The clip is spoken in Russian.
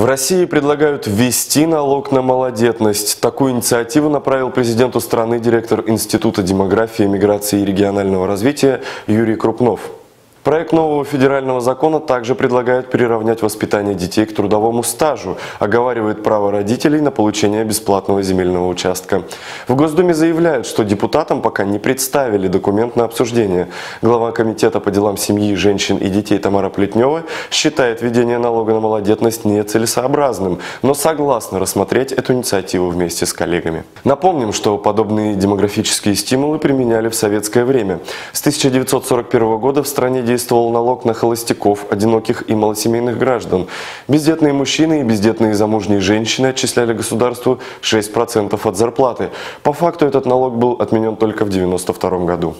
В России предлагают ввести налог на малодетность. Такую инициативу направил президенту страны директор Института демографии, миграции и регионального развития Юрий Крупнов. Проект нового федерального закона также предлагает приравнять воспитание детей к трудовому стажу, оговаривает право родителей на получение бесплатного земельного участка. В Госдуме заявляют, что депутатам пока не представили документ на обсуждение. Глава Комитета по делам семьи, женщин и детей Тамара Плетнева считает введение налога на малодетность нецелесообразным, но согласна рассмотреть эту инициативу вместе с коллегами. Напомним, что подобные демографические стимулы применяли в советское время. С 1941 года в стране действовал налог на холостяков, одиноких и малосемейных граждан. Бездетные мужчины и бездетные замужние женщины отчисляли государству 6% от зарплаты. По факту этот налог был отменен только в 1992 году.